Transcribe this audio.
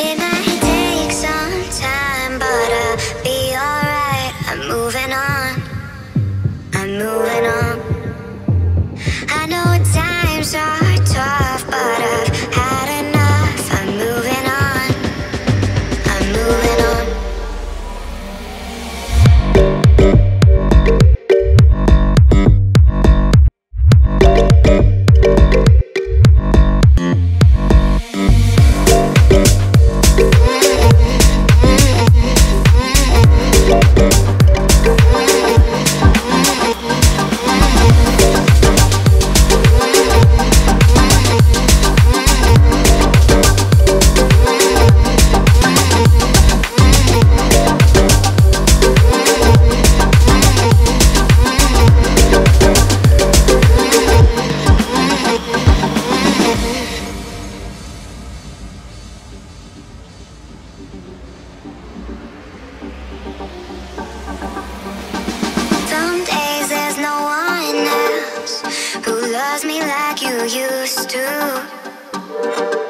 It might take some time, but I'll be alright. I'm moving on. I'm moving on. I know time's are. loves me like you used to.